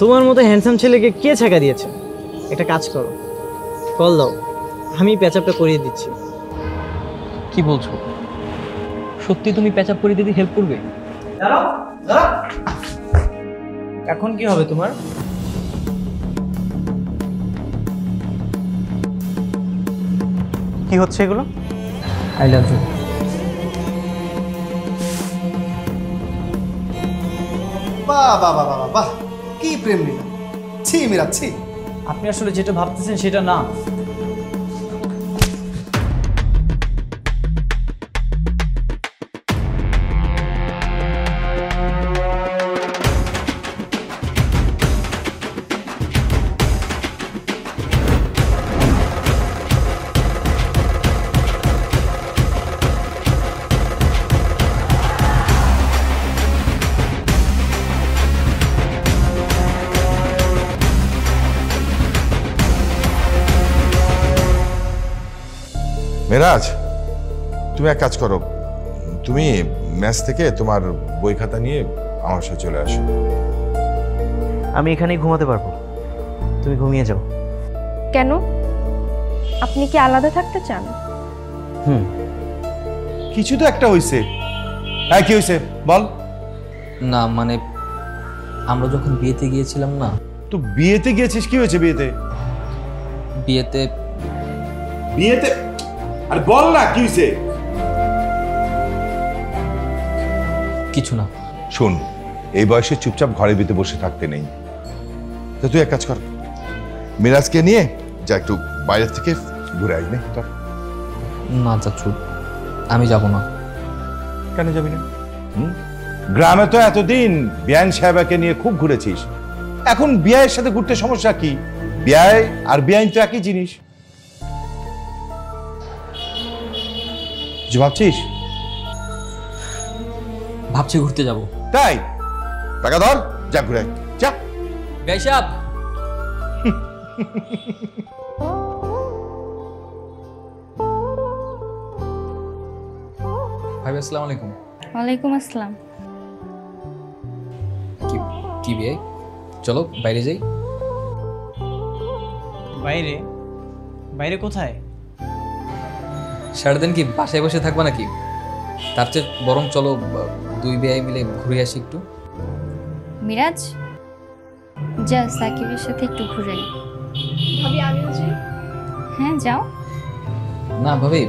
তোমার মতো হ্যান্ডসাম ছেলেকে কে ছেঁকা দিয়েছে? একটা কাজ করো। কল দাও। আমি প্যাচআপটা করিয়ে দিচ্ছি। কি বলছো? সত্যি তুমি প্যাচ আপ করে দিদি হেল্প করবে এখন কি হবে তোমার? কি হচ্ছে এগুলো? আই লাভ ইউ বাহ বাহ বাহ বাহ বাহ। কি প্রেম লীলা ছি মিরা ছি। আপনি আসলে যেটা ভাবতেছেন সেটা না। মেরাজ তুমি এক কাজ করো। তুমি ম্যাচ থেকে তোমার বই খাতা নিয়ে আমার সাথে চলে আসো। আমি এখানেই ঘুমাতে পারব। তুমি ঘুমিয়ে যাও। কেন? আপনি কি আলাদা থাকতে চান? হুম। কিছু তো একটা হইছে। হ্যাঁ কি হইছে? বল। না মানে আমরা যখন বিয়েতে গিয়েছিলাম না। তো বিয়েতে গিয়েছিস? কি হয়েছে বিয়েতে? বিয়েতে বিয়েতে আরে বল না কি হয়েছে কিছু না। শোন এই বয়সে চুপচাপ ঘরের ভিতরে বসে থাকতে নেই। তো তুই এক কাজ কর মিরাজকে নিয়ে যা একটু বাইরে থেকে ঘুরে আই নে চল। না চাচ্ছু আমি যাব না। কেন যাবি না? হুম? গ্রামে তো এতদিন বিয়ান সাহেবাকে নিয়ে খুব ঘুরেছিস। এখন বিয়ের সাথে ঘুরতে সমস্যা কি? বিয়ে আর বিয়াইন তো একই জিনিস। কিছু ভাবছিস? ভাবছি ঘুরতে যাব। তাই? টাকা ধর যা ঘুরে আয়। যা। গাইসাব ভাই আসসালামু আলাইকুম। ওয়ালাইকুম আসসালাম। কি কি বিয়ে চলো বাইরে যাই। বাইরে? বাইরে কোথায়? সারাদিন কি বাসায় বসে থাকবা নাকি? তার চেয়ে বরং চলো দুই বেয়াই মিলে ঘুরে আসি একটু। মিরাজ? যা সাকিবের সাথে একটু ঘুরে আয়। ভাবি আমিও যাই। হ্যাঁ যাও। না ভাবি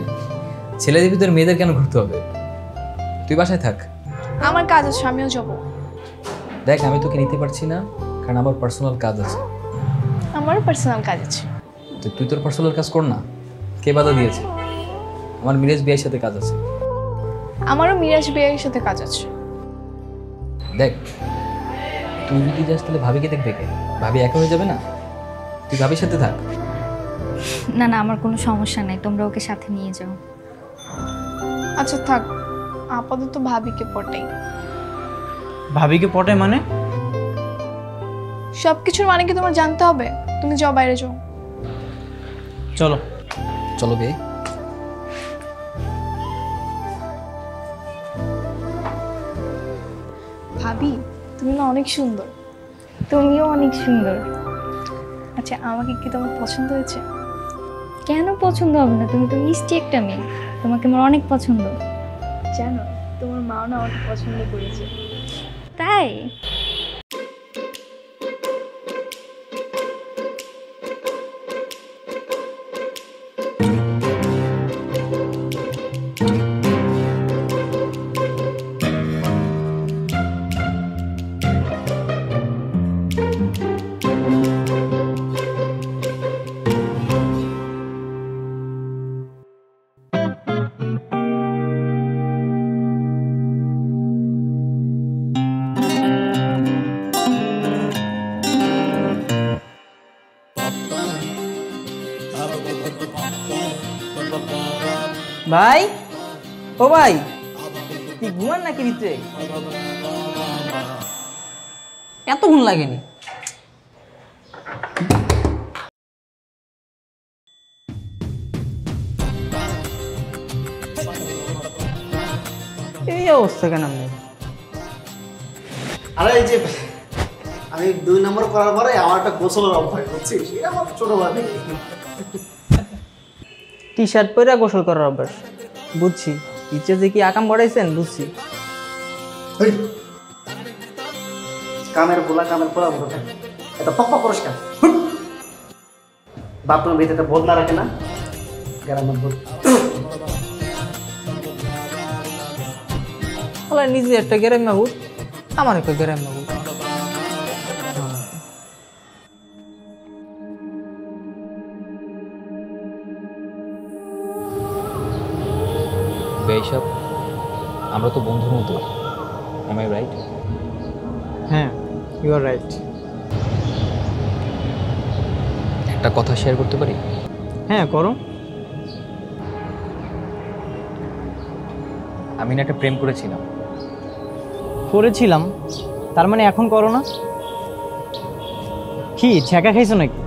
ছেলেদের ভিতরে মেয়েদের কেন ঘুরতে হবে? তুই বাসায় থাক। আমার কাজ আছে আমিও যাব। দেখ আমি তোকে নিতে পারছি না কারণ আমার পার্সোনাল কাজ আছে। আমারও পার্সোনাল কাজ আছে। তো তুই তোর পার্সোনাল কাজ কর না। কে বাধা দিয়েছে? আমার মিরাজ বিয়ের সাথে কাজ আছে। আমারও মিরাজ বিয়ের সাথে কাজ আছে। দেখ তুই যদি যাস তাহলে ভাবিকে দেখবে কে ভাবি একা হয়ে যাবে না? তুই ভাবির সাথে থাক। না না আমার কোনো সমস্যা নাই। তোমরা ওকে সাথে নিয়ে যাও। আচ্ছা থাক। আপাতত ভাবিকে পটাই। ভাবিকে পটে মানে? সব কিছুর মানে কি তোমার জানতে হবে? তুমি যাও বাইরে যাও। চলো। চলো বে। তুমি না অনেক সুন্দর। তুমিও অনেক সুন্দর। আচ্ছা আমাকে কি তোমার পছন্দ হয়েছে? কেন পছন্দ হবে না? তুমি তো মিষ্টি একটা মেয়ে। তোমাকে আমার অনেক পছন্দ। জানো তোমার মাও না আমাকে পছন্দ করেছে। তাই? ভাই? ও ভাই, কি ঘুমান নাকি ভিতরে? এতক্ষণ লাগেনি। এই অবস্থা কেন আপনি আরে এই যে, আমি দুই নম্বর করার পরে আমার একটা গোসলের অভ্যাস বুঝছিস? এটা আমার ছোটবেলা থেকে। টি শার্ট পরে গোসল করার অভ্যাস। বুঝছি। ইচ্ছে যে কি আকাম বাড়াইছেন বুঝছি। কামের গোলা কামের পোলা থাকে। এটা পক্কা পরিষ্কার। বাথরুমের ভিতরে বোধ না রাখে না। গ্রামের বোধ। নিজে একটা গ্যারাম মাহুত আমার একটা গ্যারাম মাহুত আমরা তো বন্ধুর মতো। এম আই রাইট হ্যাঁ ইউ আর রাইট একটা কথা শেয়ার করতে পারি? হ্যাঁ করো। আমি না একটা প্রেম করেছিলাম। করেছিলাম? তার মানে এখন করো না? কি ছ্যাঁকা খাইছো নাকি?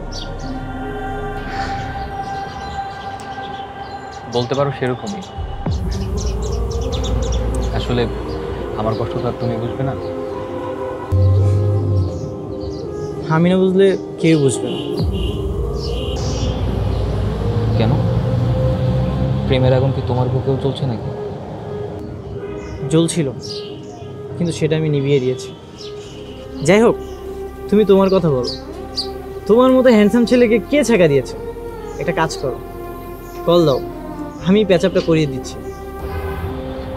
বলতে পারো সেরকমই। আসলে আমার কষ্টটা তুমি বুঝবে না? আমি না বুঝলে কেউ বুঝবে না। কেন? প্রেমের আগুন কি তোমার বুকেও চলছে নাকি? জ্বলছিল কিন্তু সেটা আমি নিভিয়ে দিয়েছি। যাই হোক তুমি তোমার কথা বলো। তোমার মতো হ্যান্ডসাম ছেলেকে কে ছেঁকা দিয়েছে? একটা কাজ করো। কল দাও আমি প্যাচআপটা করিয়ে দিচ্ছি।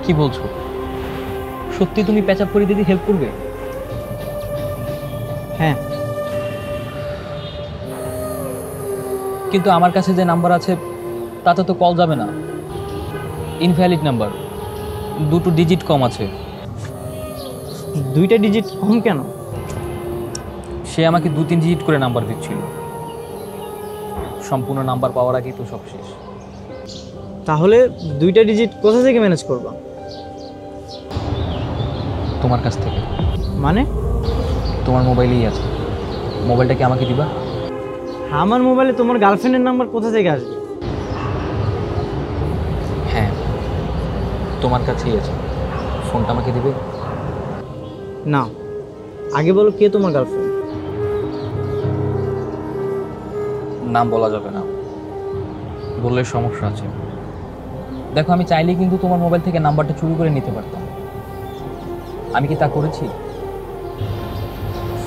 কি বলছো? সত্যি তুমি প্যাচ আপ করে দিদি হেল্প করবে? হ্যাঁ। কিন্তু আমার কাছে যে নাম্বার আছে তাতে তো কল যাবে না। ইনভ্যালিড নাম্বার দুটো ডিজিট কম আছে। দুইটা ডিজিট কম কেন? সে আমাকে দু তিন ডিজিট করে নাম্বার দিচ্ছিল। সম্পূর্ণ নাম্বার পাওয়ার আগেই তো সব শেষ। তাহলে দুইটা ডিজিট কোথা থেকে ম্যানেজ করবা? তোমার কাছ থেকে। মানে? তোমার মোবাইলেই আছে। মোবাইলটা কি আমাকে দিবা? আমার মোবাইলে তোমার গার্লফ্রেন্ডের নাম্বার কোথা থেকে আসবে? হ্যাঁ তোমার কাছেই আছে। ফোনটা আমাকে দিবে? না আগে বলো কে তোমার গার্লফ্রেন্ড? নাম বলা যাবে না। বললে সমস্যা আছে। দেখো আমি চাইলেই কিন্তু তোমার মোবাইল থেকে নাম্বারটা চুরি করে নিতে পারতাম। আমি কি তা করেছি?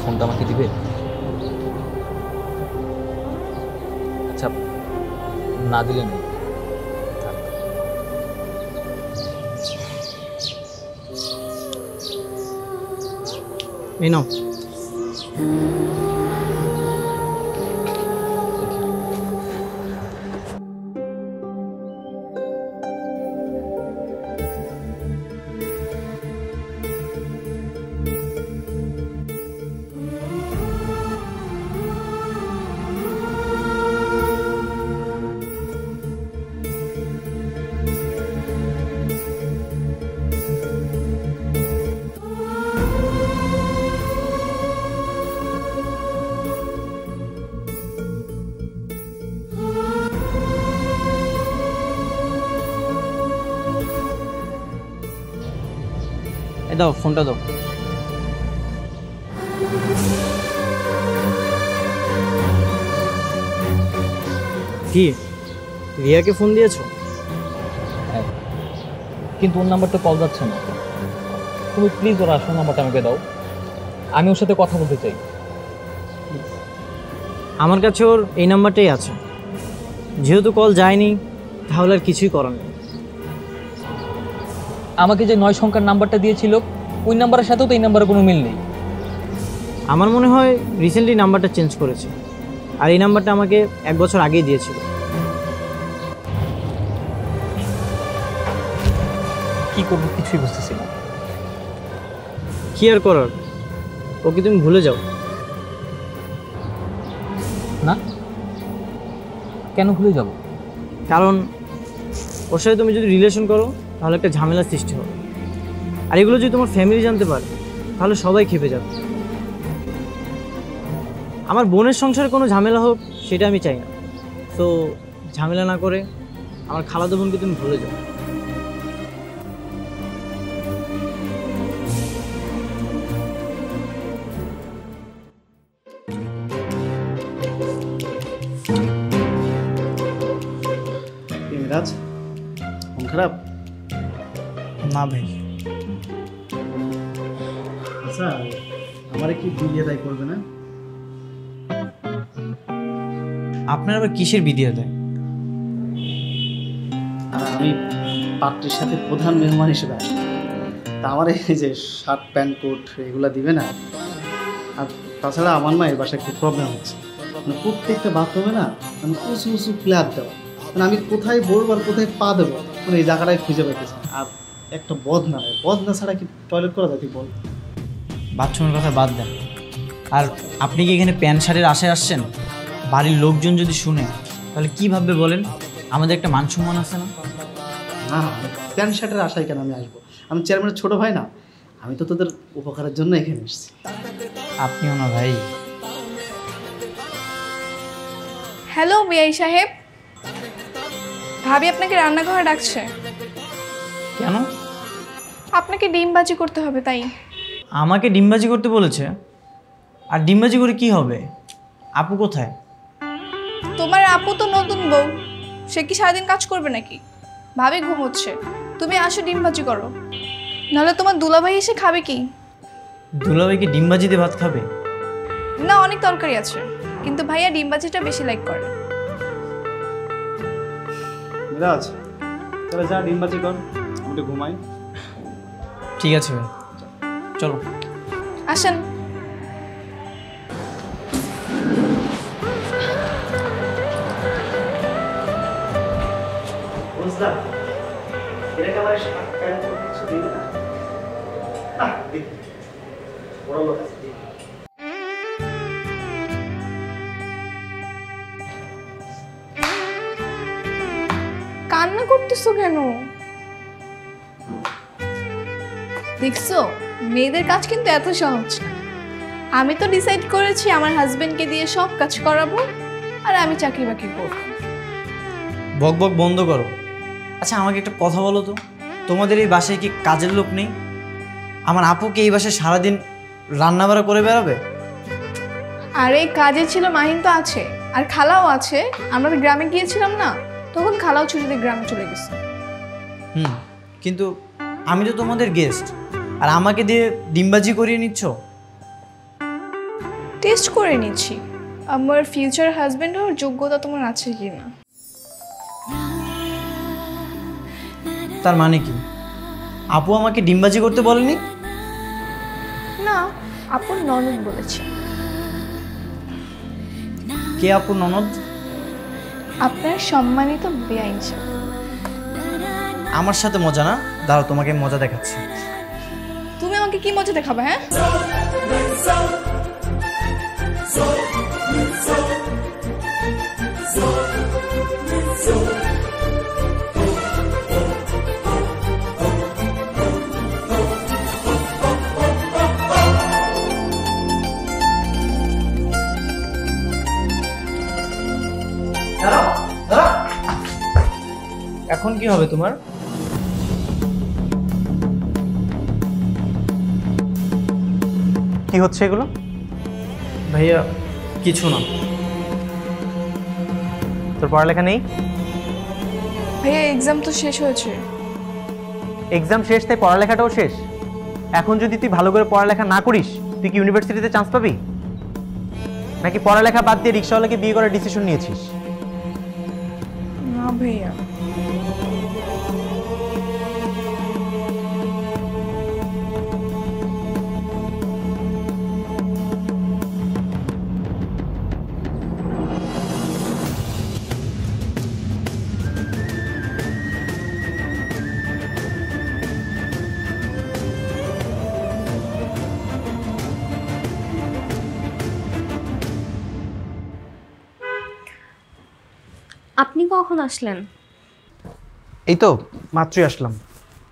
ফোনটা আমাকে দিবে? আচ্ছা না দিলে নেই। এই এই দাও ফোনটা দাও। কি? রিয়াকে ফোন দিয়েছ? হ্যাঁ। কিন্তু ওর নাম্বারটা কল যাচ্ছে না। তুমি প্লিজ ওর আসল নাম্বারটা আমাকে দাও। আমি ওর সাথে কথা বলতে চাই। আমার কাছে ওর এই নাম্বারটাই আছে। যেহেতু কল যায়নি তাহলে আর কিছুই করার নেই। আমাকে যে নয় সংখ্যার নাম্বারটা দিয়েছিল ওই নাম্বারের সাথেও তো এই নাম্বারে কোনো মিল নেই। আমার মনে হয় রিসেন্টলি নাম্বারটা চেঞ্জ করেছে। আর এই নাম্বারটা আমাকে এক বছর আগেই দিয়েছিল। কি করব কিছুই বুঝতেছি না। কি আর করার? ওকে তুমি ভুলে যাও। না? কেন ভুলে যাব? কারণ ওর সাথে তুমি যদি রিলেশন করো তাহলে একটা ঝামেলার সৃষ্টি হবে। আর এগুলো যদি তোমার ফ্যামিলি জানতে পারে, তাহলে সবাই খেপে যাবে। আমার বোনের সংসারে কোনো ঝামেলা হোক, সেটা আমি চাই না। তো ঝামেলা না করে আমার খালাদো বোনকে তুমি ভুলে যাও। খারাপ? না ভাই। আচ্ছা আমারে কি বিয়ে দায় করবে না? আপনার আবার কিসের বিদিয়া দেয়? আর আমি পাত্রের সাথে প্রধান মেহমান হিসেবে আসব তা আমার এই যে শার্ট প্যান্ট কোট এগুলো দিবে না? আর তাছাড়া আমার না এই বাসায় খুব প্রবলেম হচ্ছে। মানে প্রত্যেকটা বাথরুমে না মানে উঁচু উঁচু প্লেয়ার দেওয়া। মানে আমি কোথায় বলব আর কোথায় পা দেবো? মানে এই জায়গাটায় খুঁজে পাইতেছি আর একটা বদনা নেই বদনা ছাড়া কি টয়লেট করা যায়? তুই বল। বাথরুমের কথা বাদ দেন। আর আপনি কি এখানে প্যান্ট শার্টের আশায় আসছেন? বাড়ির লোকজন যদি শুনে তাহলে কি ভাববে বলেন? আমাদের একটা মান সম্মান আছে না? না না প্যান্ট শার্টের আশায় কেন আমি আসব? আমি চেয়ারম্যানের ছোট ভাই না আমি তো তোদের উপকারের জন্য এখানে এসেছি। আপনিও না ভাই। হ্যালো বিআই সাহেব। ভাবি আপনাকে রান্নাঘরে ডাকছে। কেন? আপনাকে ডিম ভাজি করতে হবে তাই। আমাকে ডিমবাজি করতে বলেছে? আর ডিমবাজি করে কি হবে? আপু কোথায়? তোমার আপু তো নতুন বউ। সে কি সারাদিন কাজ করবে নাকি? ভাবি ঘুমোচ্ছে। তুমি আসো ডিম ভাজি করো। নাহলে তোমার দুলাভাই এসে খাবে কি? দুলাভাই কি ডিমবাজি দিয়ে ভাত খাবে? না অনেক তরকারি আছে। কিন্তু ভাইয়া ডিম ভাজিটা বেশি লাইক করে। মিরাজ তাহলে যা ডিমবাজি কর আমি ঘুমাই। ঠিক আছে। চলো। আসেন। কান্না করতেছো আমার দেখছ? মেয়েদের কাজ কিন্তু এত সহজ। না আমি তো ডিসাইড করেছি আমার হাজবেন্ডকে দিয়ে সব কাজ করাবো আর আমি চাকরি বাকরি করব। বক বক বন্ধ করো। আচ্ছা আমাকে একটা কথা বলো তো। তোমাদের এই বাসায় কি কাজের লোক নেই? আমার আপুকে এই বাসায় সারাদিন রান্না বাড়া করে বেড়াবে? আর কাজে ছিল মাহিন তো আছে আর খালাও আছে। আমরা তো গ্রামে গিয়েছিলাম না তখন খালাও ছুটিতে গ্রামে চলে গেছে। হুম কিন্তু আমি তো তোমাদের গেস্ট আর আমাকে দিয়ে ডিমবাজি করিয়ে নিচ্ছ? টেস্ট করে নিচ্ছি। আমার ফিউচার হাজবেন্ড হওয়ার যোগ্যতা তোমার আছে কি না তার মানে কি? আপু আমাকে ডিমবাজি করতে বলেনি? না আপন ননদ বলেছে। কে আপু ননদ? আপনার সম্মানিত বেআইন আমার সাথে মজা না? দাঁড়াও তোমাকে মজা দেখাচ্ছি। আমাকে কি মজা দেখাবে হ্যাঁ? এখন কি হবে তোমার? কি হচ্ছে এগুলো? ভাইয়া কিছু না। তোর পড়ালেখা নেই? ভাইয়া এক্সাম তো শেষ হয়েছে। এক্সাম শেষ তাই পড়ালেখাটাও শেষ? এখন যদি তুই ভালো করে পড়ালেখা না করিস তুই কি ইউনিভার্সিটিতে চান্স পাবি? নাকি পড়ালেখা বাদ দিয়ে রিক্সাওয়ালাকে বিয়ে করার ডিসিশন নিয়েছিস? না ভাইয়া। কখন আসলেন? এই তো মাত্রই আসলাম।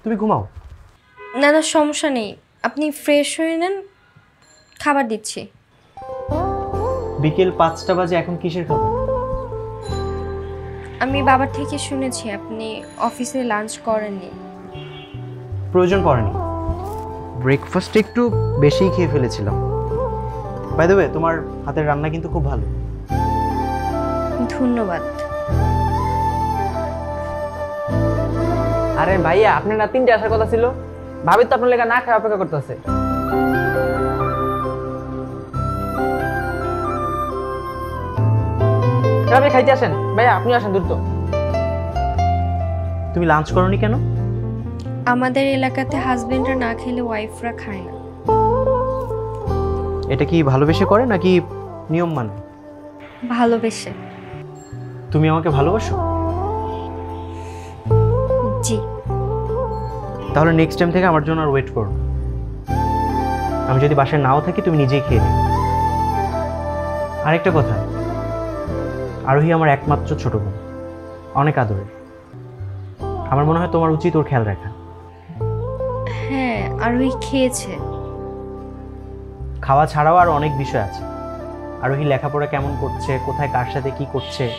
তুমি ঘুমাও। না না সমস্যা নেই। আপনি ফ্রেশ হয়ে নেন খাবার দিচ্ছি। বিকেল পাঁচটা বাজে এখন কিসের খাবার? আমি বাবার থেকে শুনেছি আপনি অফিসে লাঞ্চ করেননি। প্রয়োজন পড়েনি। ব্রেকফাস্ট একটু বেশিই খেয়ে ফেলেছিলাম। বাই দ্য ওয়ে তোমার হাতের রান্না কিন্তু খুব ভালো। ধন্যবাদ। আরে ভাইয়া আপনার না তিনটে আসার কথা ছিল। ভাবি তো আপনার লেখা না খাওয়া অপেক্ষা করতেছে। আপনি খাইতে আসেন। ভাইয়া আপনি আসেন দ্রুত। তুমি লাঞ্চ করনি কেন? আমাদের এলাকাতে হাজবেন্ডরা না খেলে ওয়াইফরা খায় না। এটা কি ভালোবেসে করে নাকি নিয়ম মানে? ভালোবেসে। তুমি আমাকে ভালোবাসো? তাহলে নেক্সট টাইম থেকে আমার জন্য আর ওয়েট করো আমি যদি বাসায় নাও থাকি তুমি নিজেই খেয়ে আরেকটা কথা আরোহী আমার একমাত্র ছোট বোন অনেক আদরের। আমার মনে হয় তোমার উচিত ওর খেয়াল রাখা। হ্যাঁ আরোহী খেয়েছে। খাওয়া ছাড়াও আর অনেক বিষয় আছে। আরোহী লেখাপড়া কেমন করছে কোথায় কার সাথে কি করছে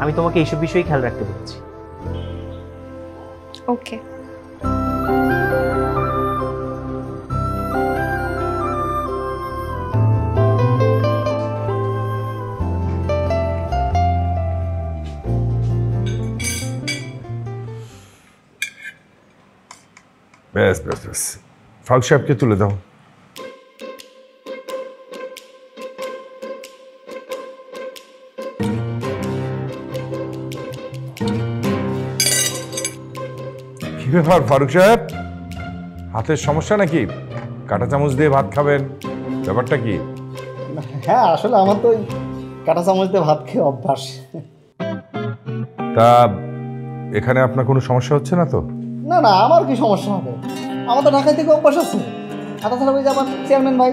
আমি তোমাকে এইসব বিষয়ে খেয়াল রাখতে বলছি। ওকে ফারুক সাহেবকে তুলে দাও। কি ব্যাপার ফারুক সাহেব? হাতের সমস্যা নাকি? কাঁটা চামচ দিয়ে ভাত খাবেন। ব্যাপারটা কি? হ্যাঁ আসলে আমার তো কাঁটা চামচ দিয়ে ভাত খেয়ে অভ্যাস। তা এখানে আপনার কোনো সমস্যা হচ্ছে না তো? না না আমার কি সমস্যা হবে? আমার তো ঢাকায় থেকে অভ্যাস আছে। আর তাছাড়া ওই যে আমার চেয়ারম্যান ভাই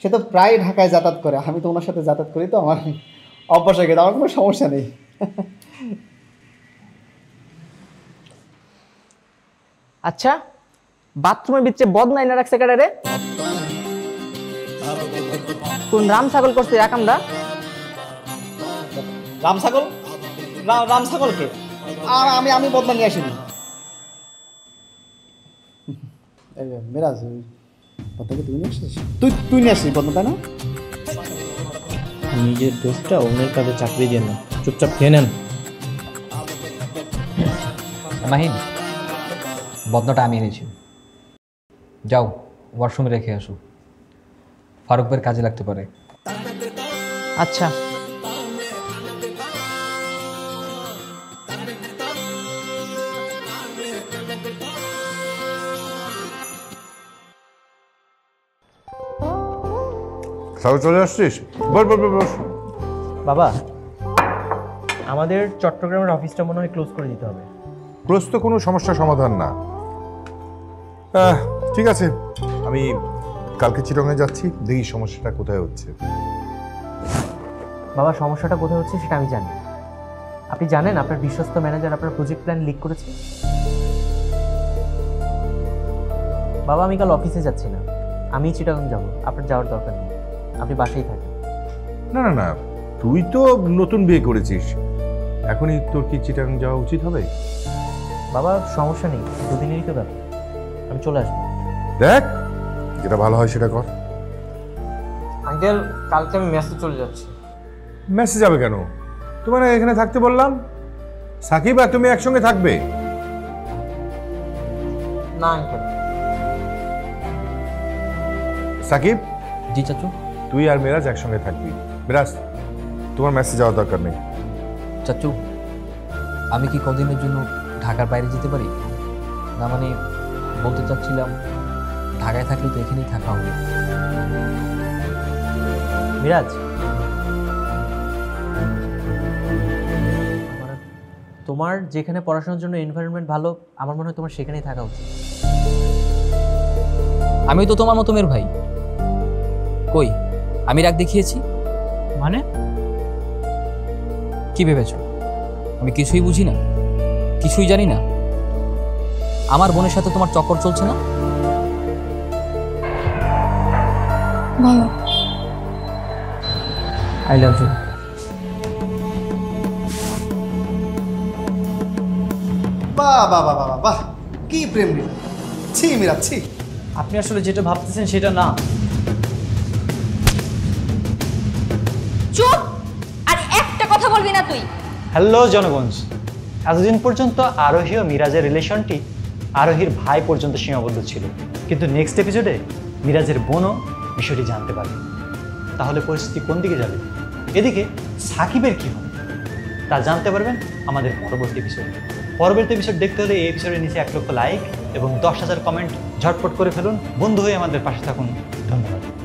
সে তো প্রায় ঢাকায় যাতায়াত করে। আমি তো ওনার সাথে যাতায়াত করি তো আমার অভ্যাস হয়ে গেছে আমার কোনো সমস্যা নেই। আচ্ছা বাথরুমের ভিতরে বদনাই না রাখছে কারে রে? কোন রাম ছাগল করছে একামদা রাম ছাগল? রাম ছাগলকে আমি আমি বদনা নিয়ে আসিনি। মিরাজ ওই তুই নিয়ে তুই তুই নিয়ে আসিস বদনা তাই না? নিজের দোষটা অন্যের কাছে চাকরি দিয়ে না। চুপচাপ খেয়ে নেন। মাহিন বদনাটা আমি এনেছি। যাও ওয়াশরুমে রেখে আসো। ফারুক ভাইয়ের কাজে লাগতে পারে। আচ্ছা। তাহলে চলে আসছিস? বল বল বল বাবা আমাদের চট্টগ্রামের অফিসটা মনে হয় ক্লোজ করে দিতে হবে। ক্লোজ তো কোনো সমস্যার সমাধান না। ঠিক আছে। আমি কালকে চিরঙে যাচ্ছি দেখি সমস্যাটা কোথায় হচ্ছে। বাবা সমস্যাটা কোথায় হচ্ছে সেটা আমি জানি। আপনি জানেন আপনার বিশ্বস্ত ম্যানেজার আপনার প্রজেক্ট প্ল্যান লিক করেছে? বাবা আমি কাল অফিসে যাচ্ছি না। আমি চিটাগং যাব আপনার যাওয়ার দরকার নেই। আপনি বাসায় থাকেন। না না না তুই তো নতুন বিয়ে করেছিস। এখনই তোর কি চিটাং যাওয়া উচিত হবে? বাবা সমস্যা নেই দুদিনেরই তো ব্যাপার। আমি চলে আসব। দেখ যেটা ভালো হয় সেটা কর। আঙ্কেল কালকে আমি মেসে চলে যাচ্ছি। মেসেজ যাবে কেন? তোমার এখানে থাকতে বললাম? সাকিব আর তুমি একসঙ্গে থাকবে? না আঙ্কেল। সাকিব? জি চাচু? তুই আর মেরাজ একসঙ্গে থাকবি। মিরাজ তোমার মেসেজ যাওয়ার দরকার নেই। চাচু, আমি কি কদিনের জন্য ঢাকার বাইরে যেতে পারি? না মানে বলতে চাচ্ছিলাম, ঢাকায় থাকলে তো এখানেই থাকা হবে। মিরাজ তোমার যেখানে পড়াশোনার জন্য এনভায়রনমেন্ট ভালো, আমার মনে হয় তোমার সেখানেই থাকা উচিত। আমি তো তোমার মতো মেয়ের ভাই। কই? আমি রাগ দেখিয়েছি? মানে? কি ভেবেছ? আমি কিছুই বুঝি না। কিছুই জানি না। আমার বোনের সাথে তোমার চক্কর চলছে না? বলো। আই লাভ ইউ বাহ বাহ বাহ বাহ বাহ। কি প্রেম ছি ছি। আপনি আসলে যেটা ভাবতেছেন সেটা না। তুই হ্যালো জনগঞ্জ এতদিন পর্যন্ত আরোহী ও মিরাজের রিলেশনটি আরোহীর ভাই পর্যন্ত সীমাবদ্ধ ছিল। কিন্তু নেক্সট এপিসোডে মিরাজের বোনও বিষয়টি জানতে পারবে। তাহলে পরিস্থিতি কোন দিকে যাবে? এদিকে সাকিবের কি হবে? তা জানতে পারবেন আমাদের পরবর্তী এপিসোডে পরবর্তী এপিসোড দেখতে হলে এই এপিসোডের নিচে এক লক্ষ লাইক এবং দশ হাজার কমেন্ট ঝটপট করে ফেলুন। বন্ধু হয়ে আমাদের পাশে থাকুন। ধন্যবাদ।